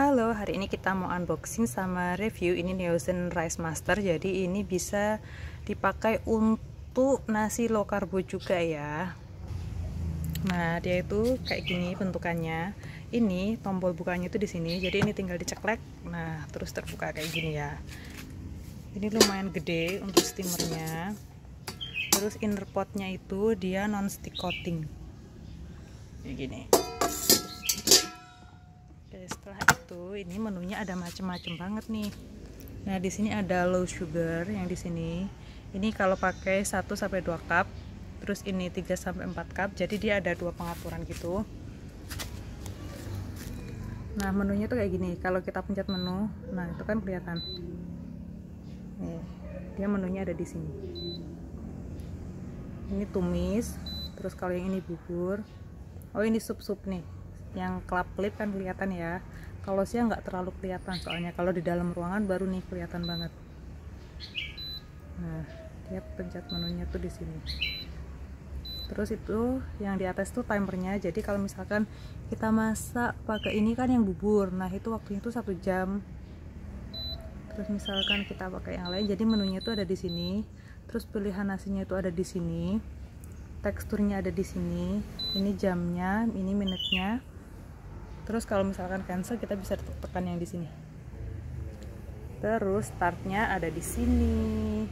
Halo, hari ini kita mau unboxing sama review ini Neozen Rice Master. Jadi ini bisa dipakai untuk nasi low karbo juga ya. Nah, dia itu kayak gini bentukannya. Ini tombol bukanya itu di sini. Jadi ini tinggal diceklek. Nah, terus terbuka kayak gini ya. Ini lumayan gede untuk steamernya. Terus inner potnya itu dia non stick coating. Kayak gini setelah itu ini menunya ada macam-macam banget nih. Nah di sini ada low sugar yang di sini. Ini kalau pakai 1 sampai 2 cup terus ini 3 sampai 4 cup jadi dia ada dua pengaturan gitu. Nah menunya tuh kayak gini. Kalau kita pencet menu nah itu kan kelihatan. Nih dia menunya ada di sini. Ini tumis terus kalau yang ini bubur. Oh ini sup-sup nih yang klap klip kan kelihatan ya. Kalau siang nggak terlalu kelihatan soalnya kalau di dalam ruangan baru nih kelihatan banget. Nah dia pencet menunya tuh di sini. Terus itu yang di atas tuh timernya. Jadi kalau misalkan kita masak pakai ini kan yang bubur. Nah itu waktunya tuh satu jam. Terus misalkan kita pakai yang lain jadi menunya tuh ada di sini. Terus pilihan nasinya itu ada di sini. Teksturnya ada di sini. Ini jamnya ini menitnya terus kalau misalkan cancel kita bisa tekan yang di sini. Terus startnya ada di sini